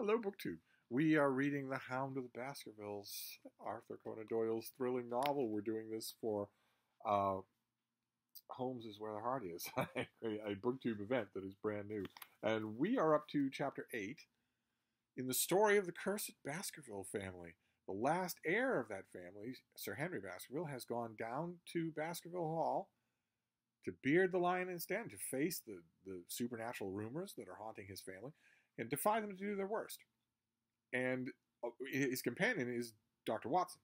Hello, BookTube. We are reading The Hound of the Baskervilles, Arthur Conan Doyle's thrilling novel. We're doing this for uh, Holmes is Where the Heart Is, a, BookTube event that is brand new. And we are up to chapter 8 in the story of the cursed Baskerville family. The last heir of that family, Sir Henry Baskerville, has gone down to Baskerville Hall to beard the lion instead, to face the, the supernatural rumors that are haunting his family, and defy them to do their worst. And uh, his companion is Dr. Watson.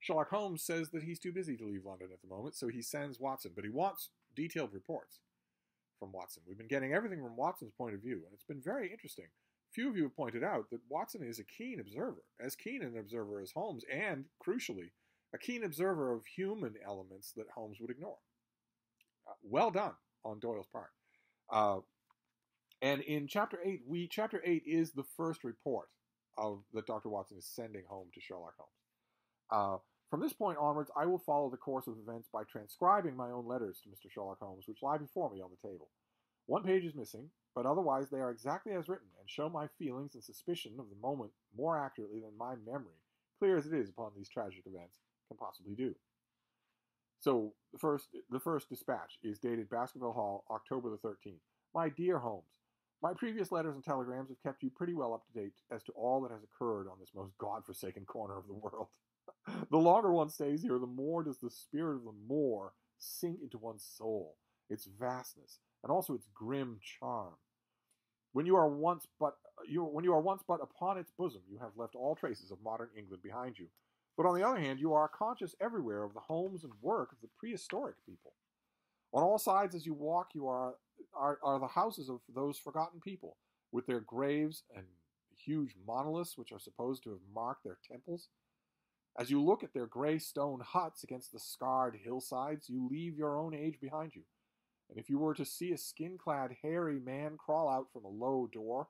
Sherlock Holmes says that he's too busy to leave London at the moment, so he sends Watson, but he wants detailed reports from Watson. We've been getting everything from Watson's point of view, and it's been very interesting. Few of you have pointed out that Watson is a keen observer, as keen an observer as Holmes, and, crucially, a keen observer of human elements that Holmes would ignore. Uh, well done on Doyle's part. Uh, and in chapter eight, we chapter eight is the first report of that Dr. Watson is sending home to Sherlock Holmes. Uh, from this point onwards, I will follow the course of events by transcribing my own letters to Mr. Sherlock Holmes, which lie before me on the table. One page is missing, but otherwise they are exactly as written and show my feelings and suspicion of the moment more accurately than my memory, clear as it is upon these tragic events, can possibly do. So the first the first dispatch is dated Baskerville Hall, October the 13th. My dear Holmes, my previous letters and telegrams have kept you pretty well up to date as to all that has occurred on this most god-forsaken corner of the world. the longer one stays here, the more does the spirit of the moor sink into one's soul, its vastness, and also its grim charm. When you are once but uh, you when you are once but upon its bosom, you have left all traces of modern England behind you. But on the other hand, you are conscious everywhere of the homes and work of the prehistoric people. On all sides as you walk, you are are, are the houses of those forgotten people, with their graves and huge monoliths which are supposed to have marked their temples. As you look at their gray stone huts against the scarred hillsides, you leave your own age behind you. And if you were to see a skin clad, hairy man crawl out from a low door,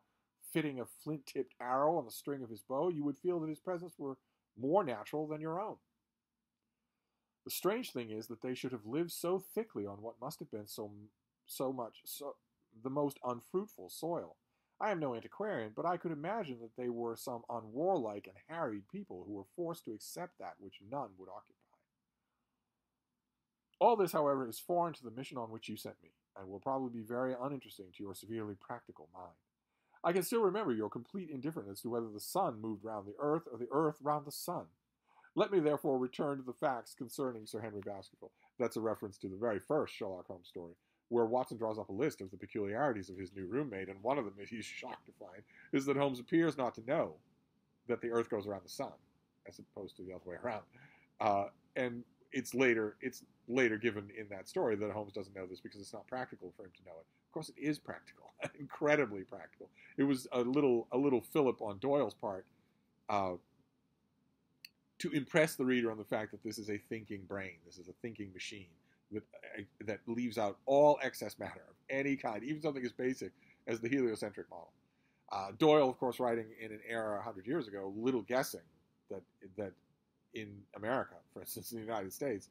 fitting a flint tipped arrow on the string of his bow, you would feel that his presence were more natural than your own. The strange thing is that they should have lived so thickly on what must have been so so much so the most unfruitful soil. I am no antiquarian, but I could imagine that they were some unwarlike and harried people who were forced to accept that which none would occupy. All this, however, is foreign to the mission on which you sent me, and will probably be very uninteresting to your severely practical mind. I can still remember your complete indifference as to whether the sun moved round the earth or the earth round the sun. Let me therefore return to the facts concerning Sir Henry Baskerville. That's a reference to the very first Sherlock Holmes story, where Watson draws up a list of the peculiarities of his new roommate, and one of them that he's shocked to find is that Holmes appears not to know that the Earth goes around the sun, as opposed to the other way around. Uh, and it's later it's later given in that story that Holmes doesn't know this because it's not practical for him to know it. Of course, it is practical, incredibly practical. It was a little a little fillip on Doyle's part uh, to impress the reader on the fact that this is a thinking brain, this is a thinking machine that uh, that leaves out all excess matter of any kind, even something as basic as the heliocentric model. Uh, Doyle, of course, writing in an era 100 years ago, little guessing that that in America, for instance, in the United States,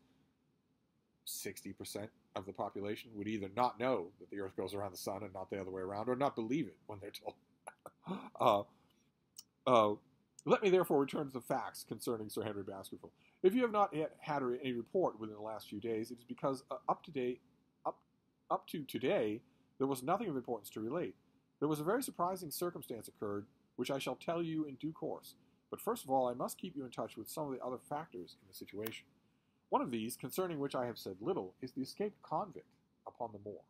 60% of the population would either not know that the Earth goes around the sun and not the other way around, or not believe it when they're told. uh, uh, let me therefore return to the facts concerning Sir Henry Baskerville. If you have not yet had any report within the last few days, it is because uh, up to date, up up to today, there was nothing of importance to relate. There was a very surprising circumstance occurred, which I shall tell you in due course. But first of all, I must keep you in touch with some of the other factors in the situation. One of these, concerning which I have said little, is the escaped convict upon the moor.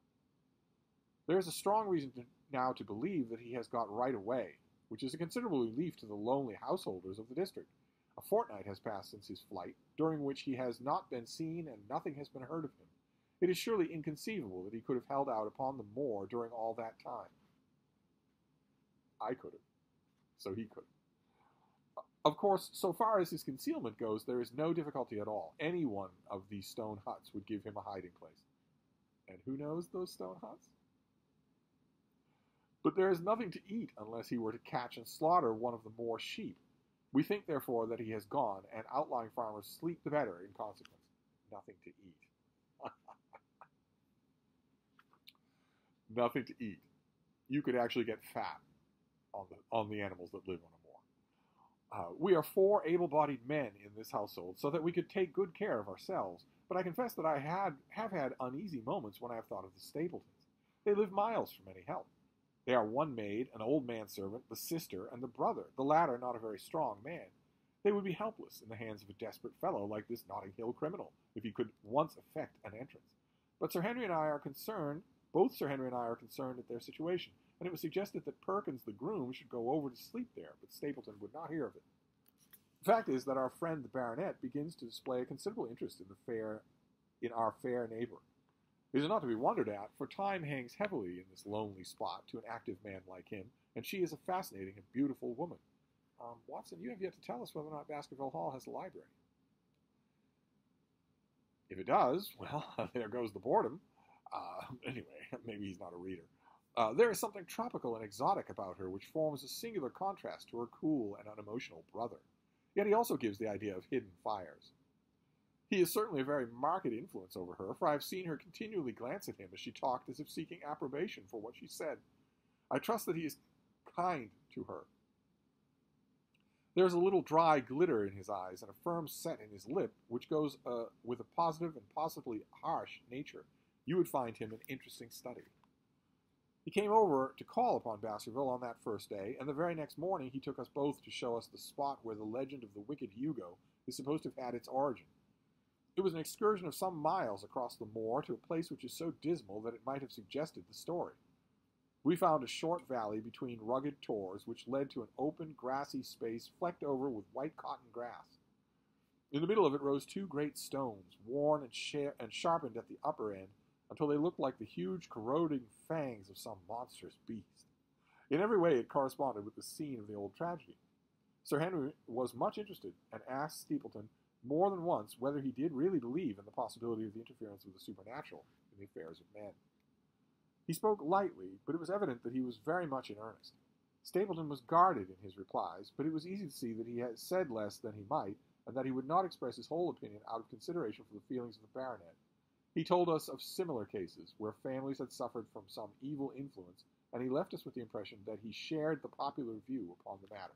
There is a strong reason to, now to believe that he has got right away, which is a considerable relief to the lonely householders of the district. A fortnight has passed since his flight, during which he has not been seen and nothing has been heard of him. It is surely inconceivable that he could have held out upon the moor during all that time. I could have, so he could. Of course, so far as his concealment goes, there is no difficulty at all. Any one of these stone huts would give him a hiding place. And who knows those stone huts? But there is nothing to eat unless he were to catch and slaughter one of the moor sheep. We think, therefore, that he has gone, and outlying farmers sleep the better in consequence. Nothing to eat. Nothing to eat. You could actually get fat on the on the animals that live on a moor. Uh, we are four able-bodied men in this household, so that we could take good care of ourselves. But I confess that I had have had uneasy moments when I have thought of the Stapletons. They live miles from any help. They are one maid, an old manservant, the sister, and the brother, the latter not a very strong man. They would be helpless in the hands of a desperate fellow like this Notting Hill criminal, if he could once effect an entrance. But Sir Henry and I are concerned, both Sir Henry and I are concerned at their situation, and it was suggested that Perkins the groom should go over to sleep there, but Stapleton would not hear of it. The fact is that our friend the baronet begins to display a considerable interest in the fair in our fair neighbor. It is not to be wondered at, for time hangs heavily in this lonely spot to an active man like him, and she is a fascinating and beautiful woman. Um, Watson, you have yet to tell us whether or not Baskerville Hall has a library. If it does, well, there goes the boredom. Uh, anyway, maybe he's not a reader. Uh, there is something tropical and exotic about her which forms a singular contrast to her cool and unemotional brother. Yet he also gives the idea of hidden fires. He is certainly a very marked influence over her, for I have seen her continually glance at him as she talked as if seeking approbation for what she said. I trust that he is kind to her. There is a little dry glitter in his eyes and a firm set in his lip, which goes uh, with a positive and possibly harsh nature. You would find him an interesting study. He came over to call upon Baskerville on that first day, and the very next morning he took us both to show us the spot where the legend of the wicked Hugo is supposed to have had its origin. It was an excursion of some miles across the moor to a place which is so dismal that it might have suggested the story. We found a short valley between rugged tors which led to an open, grassy space flecked over with white cotton grass. In the middle of it rose two great stones, worn and, sh- and sharpened at the upper end until they looked like the huge, corroding fangs of some monstrous beast. In every way, it corresponded with the scene of the old tragedy. Sir Henry was much interested and asked Stapleton more than once whether he did really believe in the possibility of the interference of the supernatural in the affairs of men. He spoke lightly, but it was evident that he was very much in earnest. Stapleton was guarded in his replies, but it was easy to see that he had said less than he might, and that he would not express his whole opinion out of consideration for the feelings of the baronet. He told us of similar cases where families had suffered from some evil influence, and he left us with the impression that he shared the popular view upon the matter.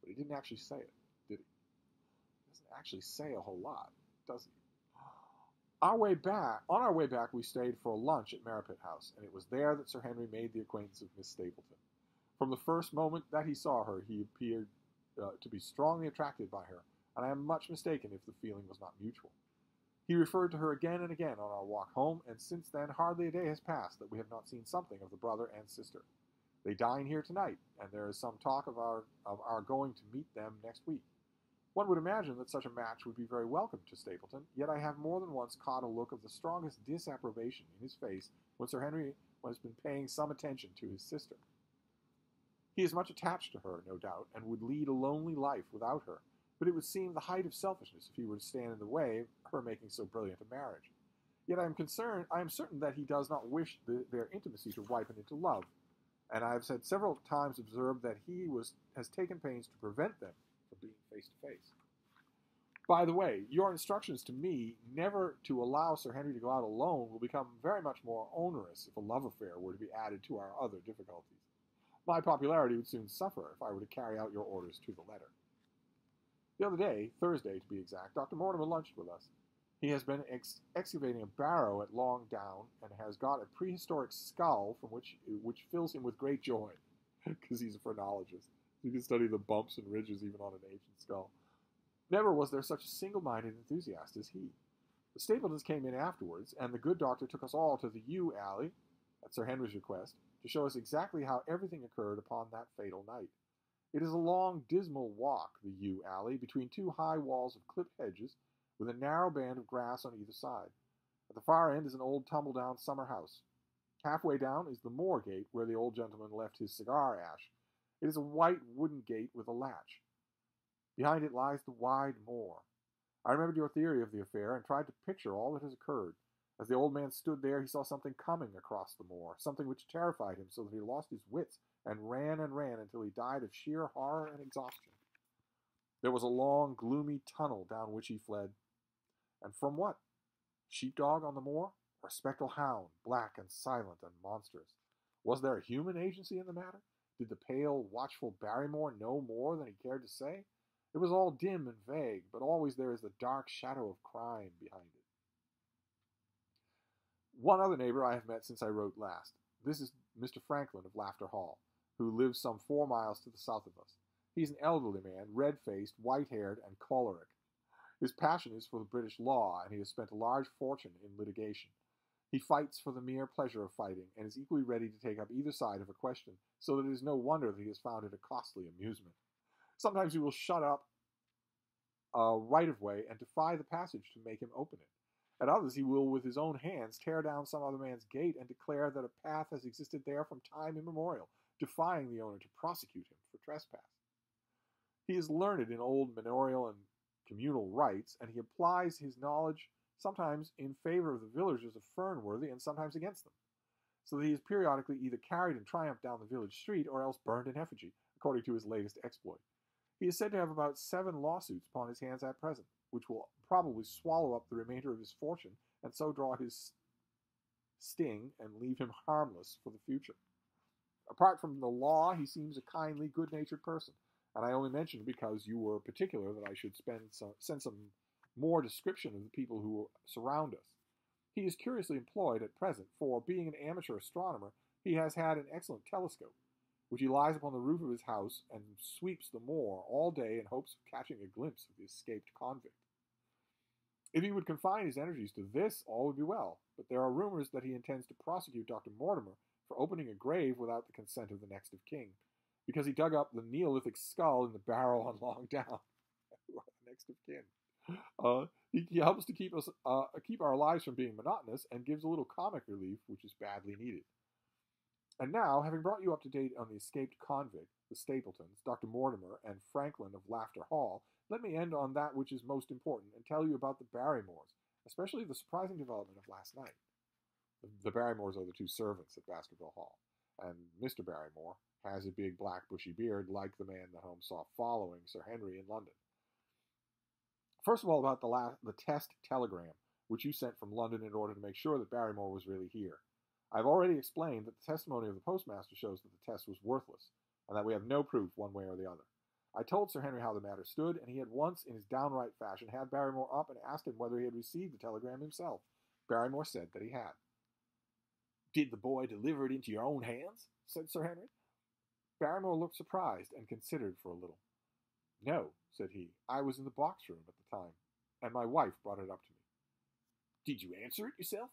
But he didn't actually say it, did he? He doesn't actually say a whole lot, does he? Our way back, on our way back, we stayed for lunch at Merripit House, and it was there that Sir Henry made the acquaintance of Miss Stapleton. From the first moment that he saw her, he appeared uh, to be strongly attracted by her, and I am much mistaken if the feeling was not mutual. He referred to her again and again on our walk home, and since then hardly a day has passed that we have not seen something of the brother and sister. They dine here tonight, and there is some talk of our of our going to meet them next week. One would imagine that such a match would be very welcome to Stapleton, yet I have more than once caught a look of the strongest disapprobation in his face when Sir Henry has been paying some attention to his sister. He is much attached to her, no doubt, and would lead a lonely life without her, but it would seem the height of selfishness if he were to stand in the way of her making so brilliant a marriage. Yet I am concerned, I am certain that he does not wish the, their intimacy to ripen into love, and I have said several times observed that he was has taken pains to prevent them face to face. By the way, your instructions to me never to allow Sir Henry to go out alone will become very much more onerous if a love affair were to be added to our other difficulties. My popularity would soon suffer if I were to carry out your orders to the letter. The other day, Thursday to be exact, Dr. Mortimer lunched with us. He has been ex- excavating a barrow at Long Down and has got a prehistoric skull from which which fills him with great joy, because he's a phrenologist. You can study the bumps and ridges even on an ancient skull. Never was there such a single minded enthusiast as he. The Stapletons came in afterwards, and the good doctor took us all to the yew alley, at Sir Henry's request, to show us exactly how everything occurred upon that fatal night. It is a long, dismal walk, the yew alley, between two high walls of clipped hedges, with a narrow band of grass on either side. At the far end is an old tumble down summer house. Halfway down is the moor gate, where the old gentleman left his cigar ash, it is a white wooden gate with a latch. Behind it lies the wide moor. I remembered your theory of the affair and tried to picture all that has occurred. As the old man stood there, he saw something coming across the moor, something which terrified him so that he lost his wits and ran and ran until he died of sheer horror and exhaustion. There was a long, gloomy tunnel down which he fled. And from what? Sheepdog on the moor? Or a spectral hound, black and silent and monstrous? Was there a human agency in the matter? Did the pale, watchful Barrymore know more than he cared to say? It was all dim and vague, but always there is the dark shadow of crime behind it. One other neighbor I have met since I wrote last. This is Mr. Frankland of Lafter Hall, who lives some four miles to the south of us. He's an elderly man, red faced, white haired, and choleric. His passion is for the British law, and he has spent a large fortune in litigation. He fights for the mere pleasure of fighting, and is equally ready to take up either side of a question, so that it is no wonder that he has found it a costly amusement. Sometimes he will shut up a right of way and defy the passage to make him open it. At others, he will, with his own hands, tear down some other man's gate and declare that a path has existed there from time immemorial, defying the owner to prosecute him for trespass. He is learned in old manorial and communal rights, and he applies his knowledge sometimes in favor of the villagers of Fernworthy and sometimes against them, so that he is periodically either carried in triumph down the village street or else burned in effigy, according to his latest exploit. He is said to have about seven lawsuits upon his hands at present, which will probably swallow up the remainder of his fortune and so draw his sting and leave him harmless for the future. Apart from the law, he seems a kindly, good natured person, and I only mention because you were particular that I should spend some, send some more description of the people who surround us. He is curiously employed at present, for, being an amateur astronomer, he has had an excellent telescope, which he lies upon the roof of his house and sweeps the moor all day in hopes of catching a glimpse of the escaped convict. If he would confine his energies to this, all would be well, but there are rumors that he intends to prosecute Dr. Mortimer for opening a grave without the consent of the next of kin, because he dug up the Neolithic skull in the barrow on Long Down. next of kin. Uh, he, he, helps to keep us uh, keep our lives from being monotonous and gives a little comic relief, which is badly needed. And now, having brought you up to date on the escaped convict, the Stapletons, Dr. Mortimer, and Frankland of Lafter Hall, let me end on that which is most important and tell you about the Barrymores, especially the surprising development of last night. The, the Barrymores are the two servants at Baskerville Hall, and Mr. Barrymore has a big black bushy beard like the man that Holmes saw following Sir Henry in London. First of all, about the, last, the test telegram, which you sent from London in order to make sure that Barrymore was really here. I've already explained that the testimony of the postmaster shows that the test was worthless, and that we have no proof one way or the other. I told Sir Henry how the matter stood, and he had once, in his downright fashion, had Barrymore up and asked him whether he had received the telegram himself. Barrymore said that he had. Did the boy deliver it into your own hands? said Sir Henry. Barrymore looked surprised and considered for a little. No, said he. I was in the box room at the time, and my wife brought it up to me. Did you answer it yourself?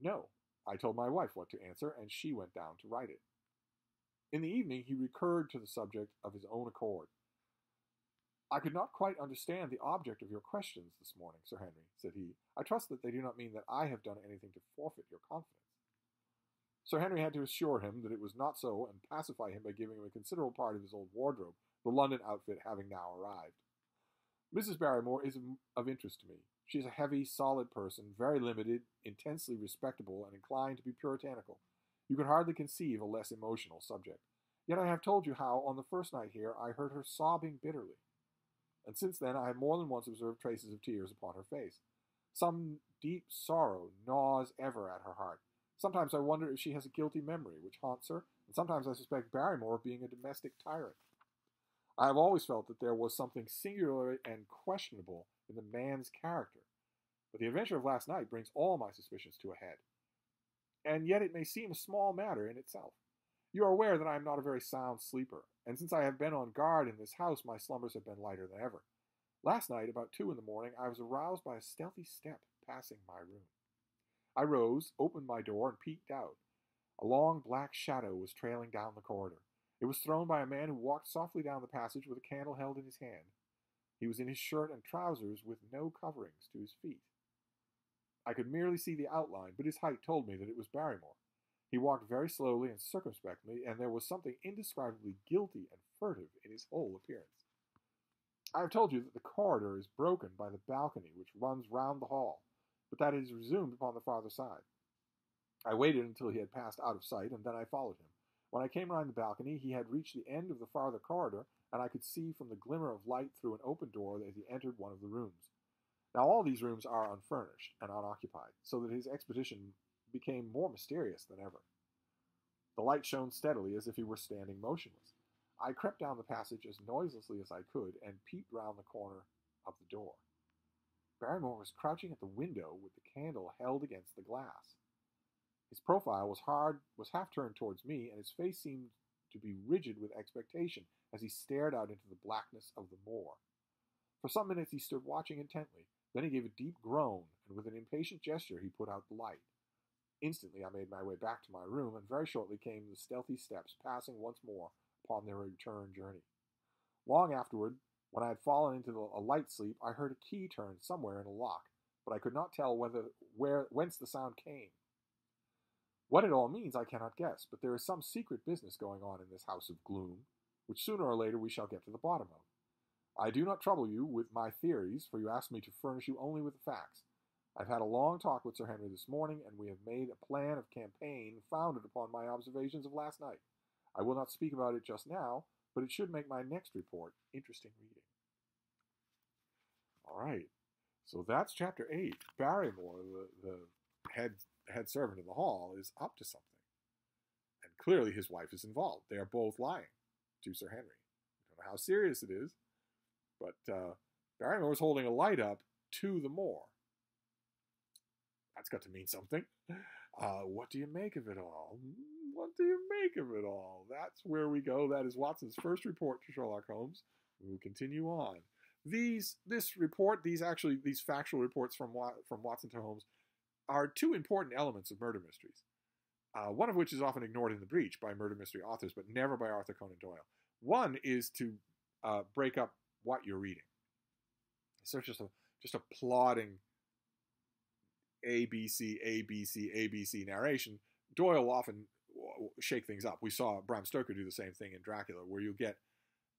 No. I told my wife what to answer, and she went down to write it. In the evening, he recurred to the subject of his own accord. I could not quite understand the object of your questions this morning, Sir Henry, said he. I trust that they do not mean that I have done anything to forfeit your confidence. Sir Henry had to assure him that it was not so and pacify him by giving him a considerable part of his old wardrobe, the London outfit having now arrived. Mrs. Barrymore is of interest to me. She is a heavy, solid person, very limited, intensely respectable, and inclined to be puritanical. You can hardly conceive a less emotional subject. Yet I have told you how, on the first night here, I heard her sobbing bitterly. And since then, I have more than once observed traces of tears upon her face. Some deep sorrow gnaws ever at her heart. Sometimes I wonder if she has a guilty memory which haunts her, and sometimes I suspect Barrymore of being a domestic tyrant. I have always felt that there was something singular and questionable in the man's character, but the adventure of last night brings all my suspicions to a head. And yet it may seem a small matter in itself. You are aware that I am not a very sound sleeper, and since I have been on guard in this house, my slumbers have been lighter than ever. Last night, about two in the morning, I was aroused by a stealthy step passing my room. I rose, opened my door, and peeked out. A long black shadow was trailing down the corridor. It was thrown by a man who walked softly down the passage with a candle held in his hand. He was in his shirt and trousers with no coverings to his feet. I could merely see the outline, but his height told me that it was Barrymore. He walked very slowly and circumspectly, and there was something indescribably guilty and furtive in his whole appearance. I have told you that the corridor is broken by the balcony which runs round the hall, but that it is resumed upon the farther side. I waited until he had passed out of sight, and then I followed him. When I came round the balcony, he had reached the end of the farther corridor, and I could see from the glimmer of light through an open door that he entered one of the rooms. Now, all these rooms are unfurnished and unoccupied, so that his expedition became more mysterious than ever. The light shone steadily as if he were standing motionless. I crept down the passage as noiselessly as I could and peeped round the corner of the door. Barrymore was crouching at the window with the candle held against the glass. His profile was hard, was half turned towards me, and his face seemed to be rigid with expectation as he stared out into the blackness of the moor. For some minutes he stood watching intently. Then he gave a deep groan, and with an impatient gesture he put out the light. Instantly I made my way back to my room, and very shortly came the stealthy steps passing once more upon their return journey. Long afterward, when I had fallen into a light sleep, I heard a key turn somewhere in a lock, but I could not tell whether where whence the sound came. What it all means I cannot guess, but there is some secret business going on in this house of gloom, which sooner or later we shall get to the bottom of. I do not trouble you with my theories, for you asked me to furnish you only with the facts. I've had a long talk with Sir Henry this morning, and we have made a plan of campaign founded upon my observations of last night. I will not speak about it just now, but it should make my next report interesting reading. All right, so that's chapter eight. Barrymore, the, the head head servant in the hall, is up to something, and clearly his wife is involved. They are both lying to Sir Henry. I don't know how serious it is, but uh, Barrymore is holding a light up to the moor. That's got to mean something. Uh, what do you make of it all? What do you make of it all? That's where we go. That is Watson's first report to Sherlock Holmes. We will continue on. These, this report, these actually, these factual reports from from Watson to Holmes, are two important elements of murder mysteries. Uh, one of which is often ignored in the breach by murder mystery authors, but never by Arthur Conan Doyle. One is to uh, break up what you're reading. So it's just a just a plodding ABC, ABC, ABC narration. Doyle often shake things up. We saw Bram Stoker do the same thing in Dracula, where you get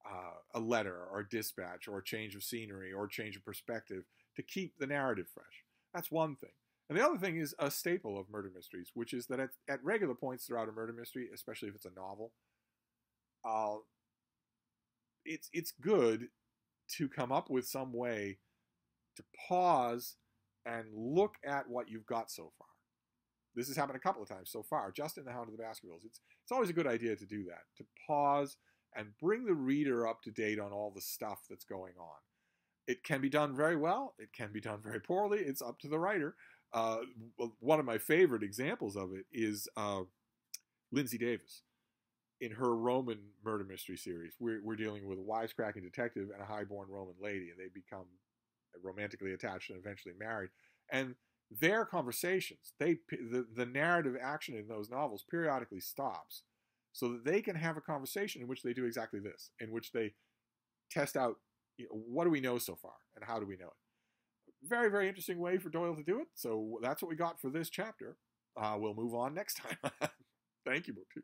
uh, a letter or a dispatch or a change of scenery or change of perspective to keep the narrative fresh. That's one thing. And the other thing is a staple of murder mysteries, which is that at, at regular points throughout a murder mystery, especially if it's a novel, uh, it's it's good to come up with some way to pause and look at what you've got so far. This has happened a couple of times so far, just in The Hound of the Baskervilles. It's, it's always a good idea to do that, to pause and bring the reader up to date on all the stuff that's going on. It can be done very well, it can be done very poorly, it's up to the writer. Uh, one of my favorite examples of it is uh, Lindsay Davis in her Roman murder mystery series. We're, we're dealing with a wisecracking detective and a highborn Roman lady, and they become romantically attached and eventually married. And their conversations, they the, the narrative action in those novels periodically stops so that they can have a conversation in which they do exactly this, in which they test out you know, what do we know so far and how do we know it. Very, very interesting way for Doyle to do it. So that's what we got for this chapter. Uh, we'll move on next time. Thank you, BookTube.